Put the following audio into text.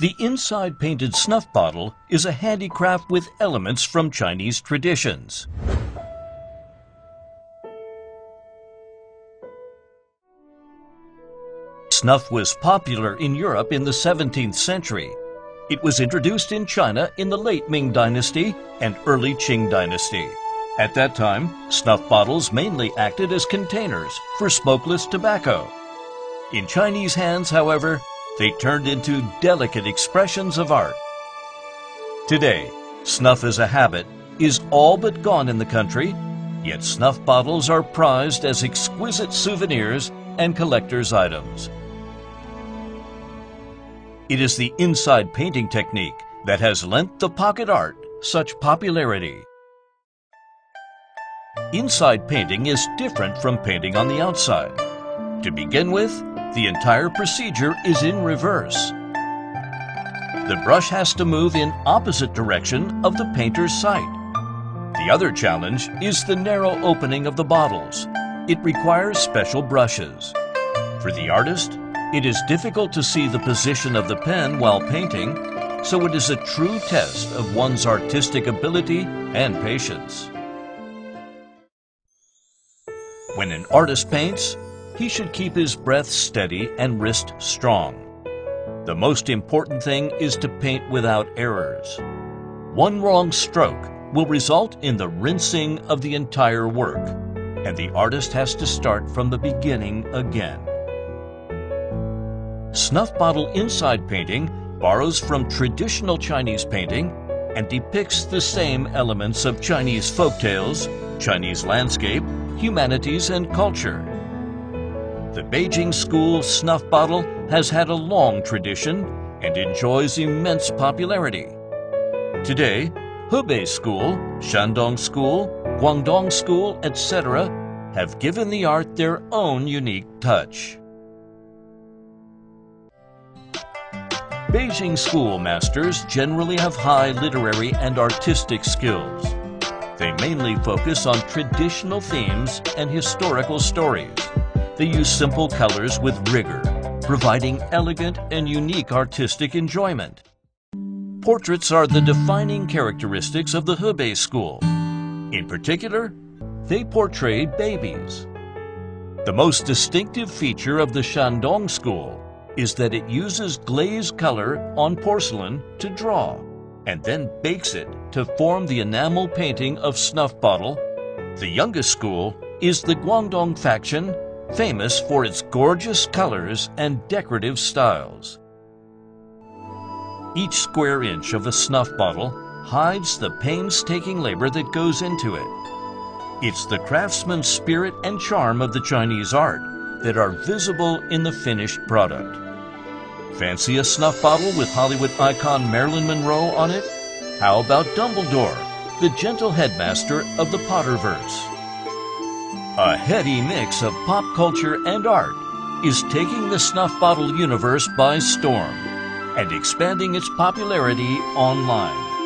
The inside painted snuff bottle is a handicraft with elements from Chinese traditions. Snuff was popular in Europe in the 17th century. It was introduced in China in the late Ming Dynasty and early Qing Dynasty. At that time, snuff bottles mainly acted as containers for smokeless tobacco. In Chinese hands, however, they turned into delicate expressions of art. Today, snuff as a habit is all but gone in the country, yet snuff bottles are prized as exquisite souvenirs and collector's items. It is the inside painting technique that has lent the pocket art such popularity. Inside painting is different from painting on the outside. To begin with, the entire procedure is in reverse. The brush has to move in opposite direction of the painter's sight. The other challenge is the narrow opening of the bottles. It requires special brushes. For the artist, it is difficult to see the position of the pen while painting, so it is a true test of one's artistic ability and patience. When an artist paints, he should keep his breath steady and wrist strong. The most important thing is to paint without errors. One wrong stroke will result in the rinsing of the entire work, and the artist has to start from the beginning again. Snuff bottle inside painting borrows from traditional Chinese painting and depicts the same elements of Chinese folk tales, Chinese landscape, humanities, and culture. The Beijing School snuff bottle has had a long tradition and enjoys immense popularity. Today, Hebei School, Shandong School, Guangdong School, etc. have given the art their own unique touch. Beijing schoolmasters generally have high literary and artistic skills. They mainly focus on traditional themes and historical stories. They use simple colors with rigor, providing elegant and unique artistic enjoyment. Portraits are the defining characteristics of the Hebei school. In particular, they portray babies. The most distinctive feature of the Shandong school is that it uses glazed color on porcelain to draw and then bakes it to form the enamel painting of snuff bottle. The youngest school is the Guangdong faction, famous for its gorgeous colors and decorative styles. Each square inch of a snuff bottle hides the painstaking labor that goes into it. It's the craftsman's spirit and charm of the Chinese art that are visible in the finished product. Fancy a snuff bottle with Hollywood icon Marilyn Monroe on it? How about Dumbledore, the gentle headmaster of the Potterverse? A heady mix of pop culture and art is taking the snuff bottle universe by storm and expanding its popularity online.